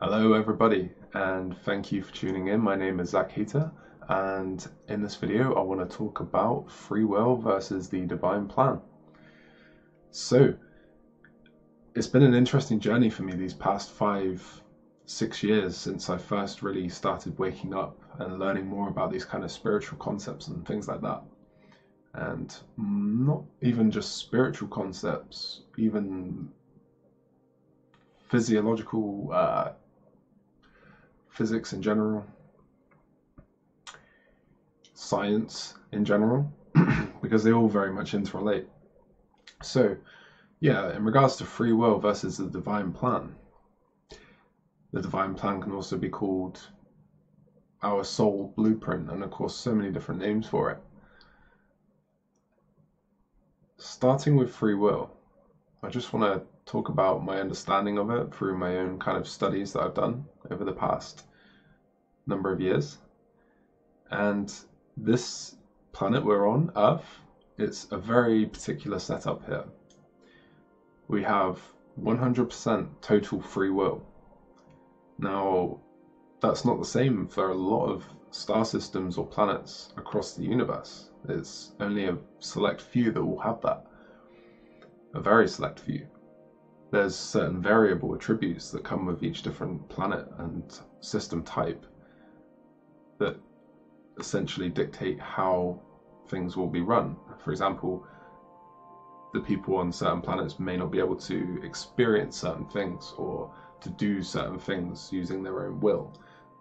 Hello everybody and thank you for tuning in. My name is Zach Hayter and in this video I want to talk about free will versus the divine plan. So it's been an interesting journey for me these past five, six years since I first really started waking up and learning more about these kind of spiritual concepts and things like that. And not even just spiritual concepts, even physiological uh, physics in general, science in general, because they all very much interrelate. So, yeah, in regards to free will versus the divine plan, the divine plan can also be called our soul blueprint, and of course, so many different names for it. Starting with free will, I just want to talk about my understanding of it through my own kind of studies that I've done over the past number of years. And this planet we're on, Earth, it's a very particular setup here. We have 100% total free will. Now, that's not the same for a lot of star systems or planets across the universe. It's only a select few that will have that. A very select few there's certain variable attributes that come with each different planet and system type that essentially dictate how things will be run. For example, the people on certain planets may not be able to experience certain things or to do certain things using their own will.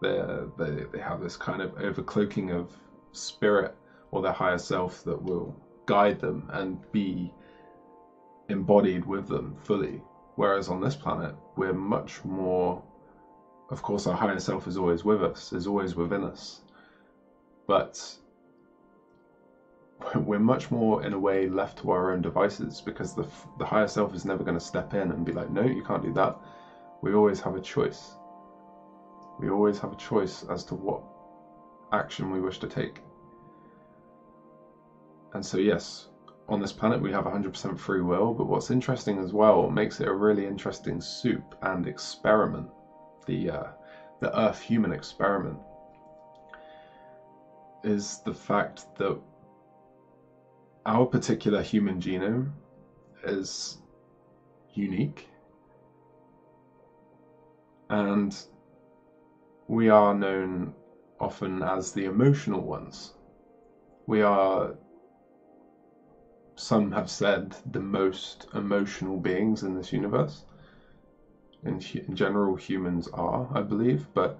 They're, they they have this kind of overcloaking of spirit or their higher self that will guide them and be embodied with them fully Whereas on this planet, we're much more, of course, our higher self is always with us, is always within us. But we're much more, in a way, left to our own devices because the, the higher self is never going to step in and be like, no, you can't do that. We always have a choice. We always have a choice as to what action we wish to take. And so, yes, on this planet we have 100% free will, but what's interesting as well, what makes it a really interesting soup and experiment, the, uh, the Earth human experiment, is the fact that our particular human genome is unique and we are known often as the emotional ones. We are some have said the most emotional beings in this universe. In, in general, humans are, I believe, but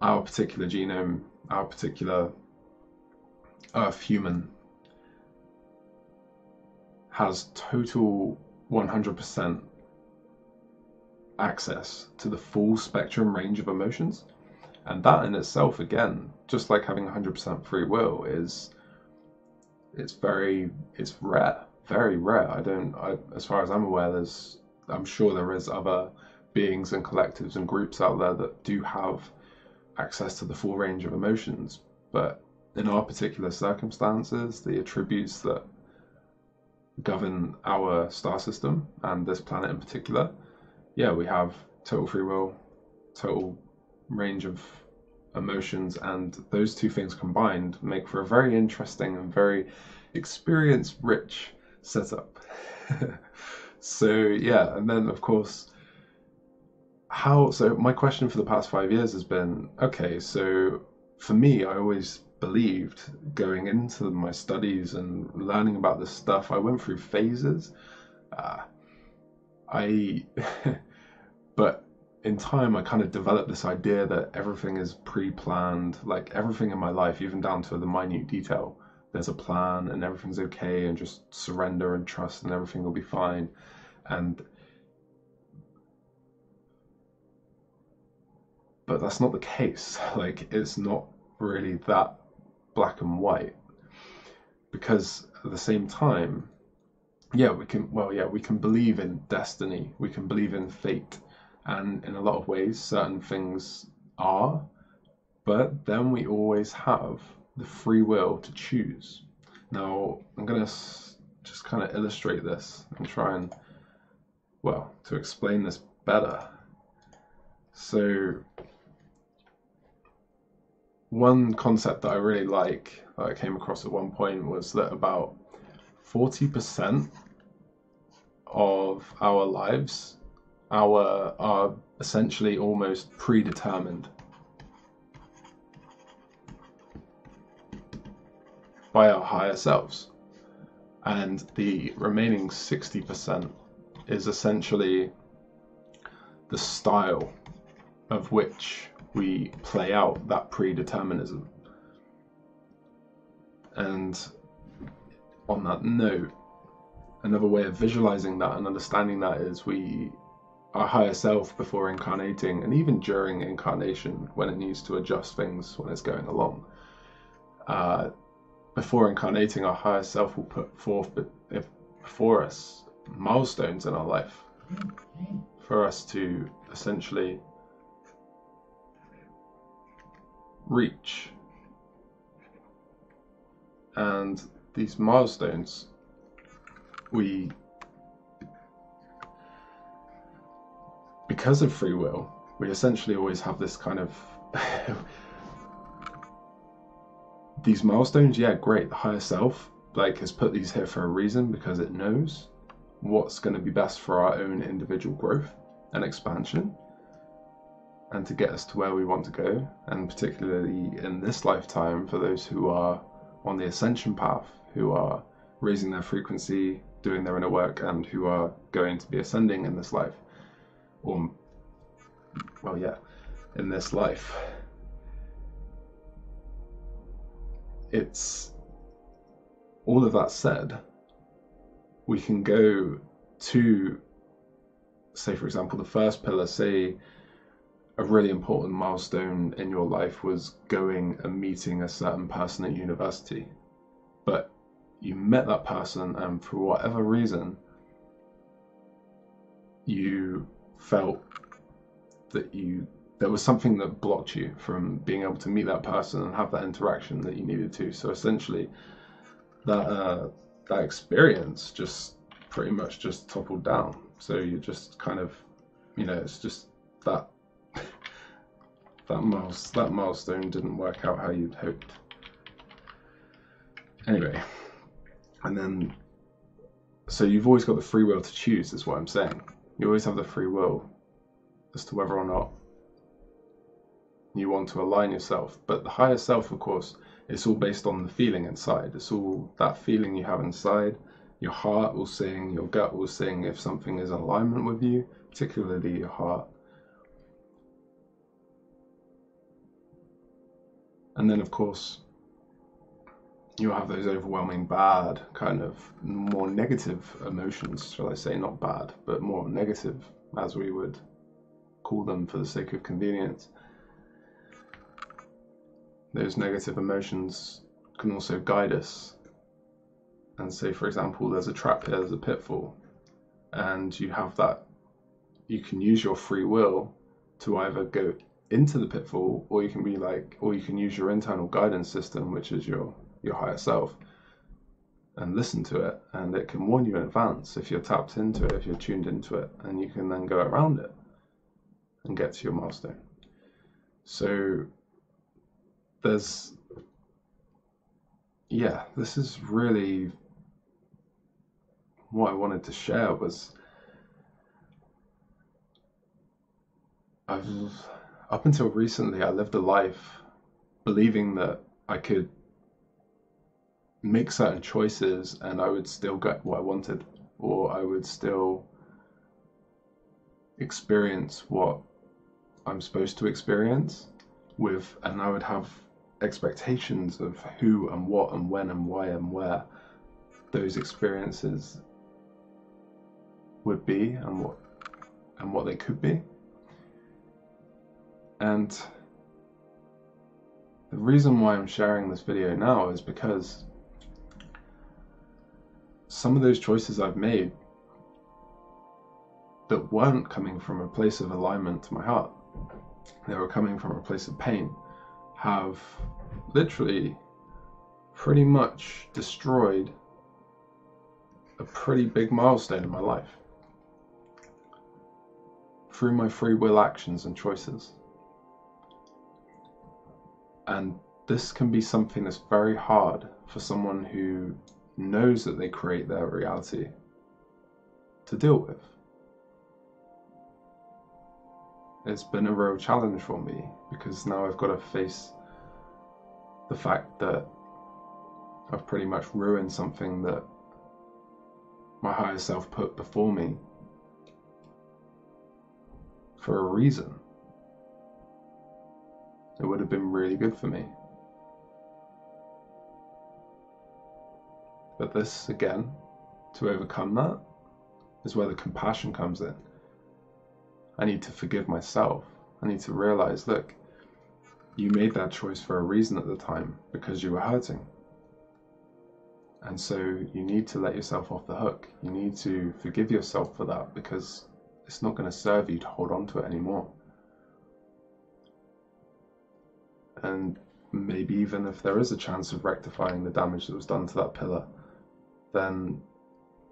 our particular genome, our particular Earth human, has total 100% access to the full spectrum range of emotions. And that in itself, again, just like having 100% free will, is it's very it's rare, very rare. I don't, I, as far as I'm aware, there's I'm sure there is other beings and collectives and groups out there that do have access to the full range of emotions, but in our particular circumstances, the attributes that govern our star system and this planet in particular, yeah, we have total free will, total range of emotions, and those two things combined make for a very interesting and very experience rich setup. so, yeah, and then of course, how so my question for the past five years has been okay, so for me, I always believed going into my studies and learning about this stuff, I went through phases. Uh, I, in time, I kind of developed this idea that everything is pre-planned, like everything in my life, even down to the minute detail. There's a plan and everything's okay, and just surrender and trust, and everything will be fine. And but that's not the case. Like it's not really that black and white because at the same time, yeah, we can. Well, yeah, we can believe in destiny. We can believe in fate and in a lot of ways certain things are but then we always have the free will to choose. Now i'm going to just kind of illustrate this and try and well to explain this better. So, one concept that I really like that I came across at one point was that about 40% of our lives our are essentially almost predetermined by our higher selves and the remaining 60% is essentially the style of which we play out that predeterminism. And on that note, another way of visualizing that and understanding that is we our higher self before incarnating and even during incarnation when it needs to adjust things when it's going along. Uh, before incarnating our higher self will put forth before us milestones in our life for us to essentially reach. And these milestones we because of free will we essentially always have this kind of these milestones yeah great the higher self like has put these here for a reason because it knows what's going to be best for our own individual growth and expansion and to get us to where we want to go. And particularly in this lifetime for those who are on the ascension path who are raising their frequency doing their inner work and who are going to be ascending in this life or well yeah in this life. It's all of that said we can go to say for example the first pillar say a really important milestone in your life was going and meeting a certain person at university. But you met that person and for whatever reason you felt that you there was something that blocked you from being able to meet that person and have that interaction that you needed to. So essentially that uh, that experience just pretty much just toppled down. So you just kind of you know it's just that that miles that milestone didn't work out how you'd hoped. Anyway and then so you've always got the free will to choose is what i'm saying you always have the free will as to whether or not you want to align yourself. But the higher self of course it's all based on the feeling inside. It's all that feeling you have inside. Your heart will sing your gut will sing if something is in alignment with you particularly your heart. And then of course you have those overwhelming bad kind of more negative emotions shall i say not bad but more negative as we would call them for the sake of convenience. Those negative emotions can also guide us. And say for example there's a trap here there's a pitfall and you have that you can use your free will to either go into the pitfall or you can be like or you can use your internal guidance system which is your your higher self and listen to it and it can warn you in advance if you're tapped into it if you're tuned into it and you can then go around it and get to your milestone. So there's yeah this is really what i wanted to share was i've up until recently, I lived a life believing that I could make certain choices and I would still get what I wanted, or I would still experience what I'm supposed to experience with, and I would have expectations of who and what and when and why and where those experiences would be and what and what they could be. And the reason why I'm sharing this video now is because some of those choices I've made that weren't coming from a place of alignment to my heart, they were coming from a place of pain, have literally pretty much destroyed a pretty big milestone in my life through my free will actions and choices. And this can be something that's very hard for someone who knows that they create their reality to deal with. It's been a real challenge for me because now I've got to face the fact that I've pretty much ruined something that my higher self put before me for a reason. It would have been really good for me. But this, again, to overcome that, is where the compassion comes in. I need to forgive myself. I need to realize look, you made that choice for a reason at the time because you were hurting. And so you need to let yourself off the hook. You need to forgive yourself for that because it's not going to serve you to hold on to it anymore. And maybe even if there is a chance of rectifying the damage that was done to that pillar, then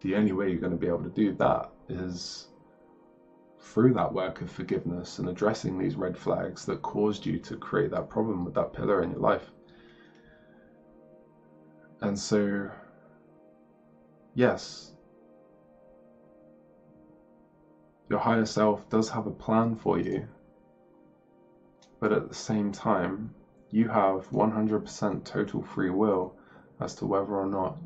the only way you're going to be able to do that is through that work of forgiveness and addressing these red flags that caused you to create that problem with that pillar in your life. And so, yes, your higher self does have a plan for you, but at the same time, you have 100% total free will as to whether or not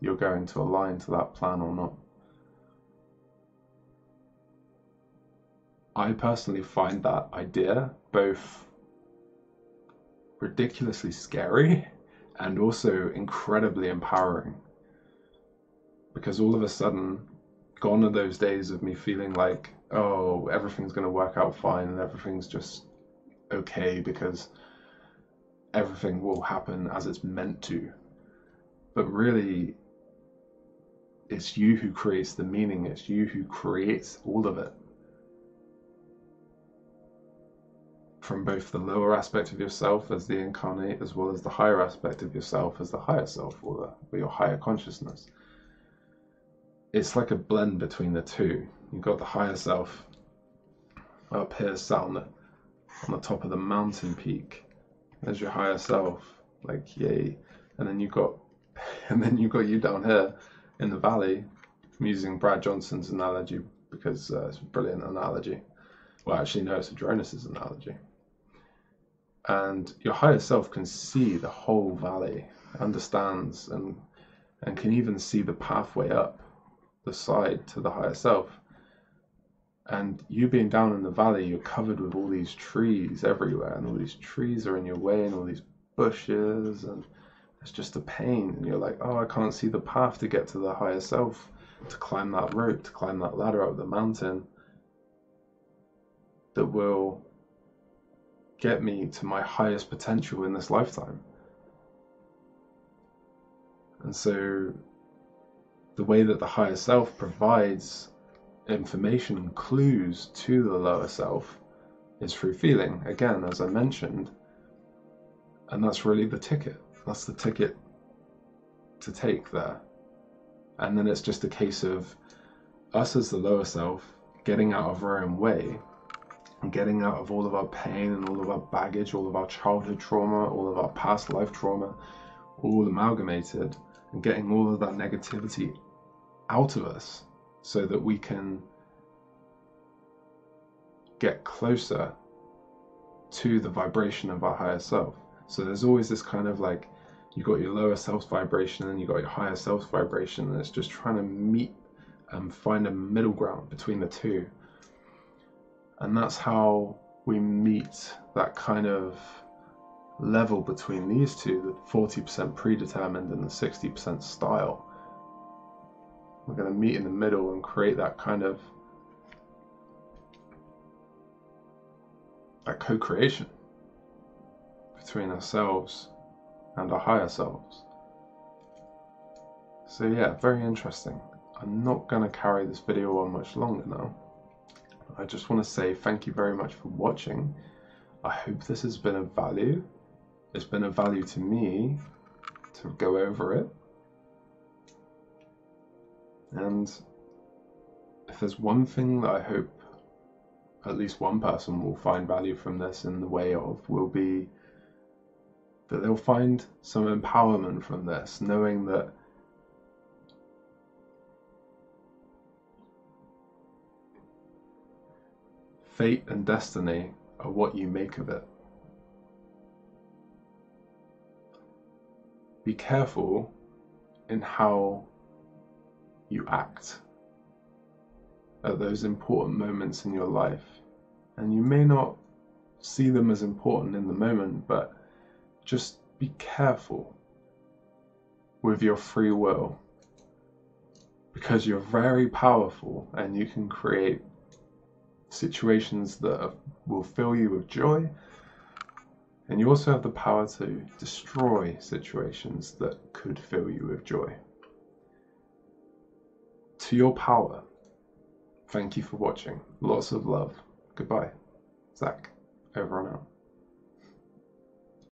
you're going to align to that plan or not. I personally find that idea both ridiculously scary and also incredibly empowering. Because all of a sudden, gone are those days of me feeling like, oh, everything's going to work out fine and everything's just okay because everything will happen as it's meant to. But really, it's you who creates the meaning, it's you who creates all of it. From both the lower aspect of yourself as the incarnate, as well as the higher aspect of yourself as the higher self or, the, or your higher consciousness. It's like a blend between the two. You've got the higher self up here, sat on the, on the top of the mountain peak. There's your higher self, like yay. And then you've got, and then you've got you down here in the valley. I'm using Brad Johnson's analogy because uh, it's a brilliant analogy. Well, actually, no, it's Adronis's analogy. And your higher self can see the whole valley, understands, and and can even see the pathway up the side to the higher self. And you being down in the valley, you're covered with all these trees everywhere, and all these trees are in your way, and all these bushes, and it's just a pain. And you're like, oh, I can't see the path to get to the higher self, to climb that rope, to climb that ladder up the mountain that will get me to my highest potential in this lifetime. And so, the way that the higher self provides information and clues to the lower self is through feeling, again, as I mentioned. And that's really the ticket. That's the ticket to take there. And then it's just a case of us as the lower self getting out of our own way and getting out of all of our pain and all of our baggage, all of our childhood trauma, all of our past life trauma, all amalgamated, and getting all of that negativity out of us so that we can get closer to the vibration of our higher self. So there's always this kind of like you got your lower self vibration and you got your higher self vibration, and it's just trying to meet and find a middle ground between the two. And that's how we meet that kind of level between these two the 40% predetermined and the 60% style. We're going to meet in the middle and create that kind of that co-creation between ourselves and our higher selves. So yeah, very interesting. I'm not going to carry this video on much longer now. I just want to say thank you very much for watching. I hope this has been of value. It's been of value to me to go over it. And if there's one thing that I hope at least one person will find value from this in the way of will be that they'll find some empowerment from this, knowing that fate and destiny are what you make of it. Be careful in how you act at those important moments in your life. And you may not see them as important in the moment, but just be careful with your free will because you're very powerful and you can create situations that will fill you with joy. And you also have the power to destroy situations that could fill you with joy. To your power. Thank you for watching. Lots of love. Goodbye. Zach, over and out.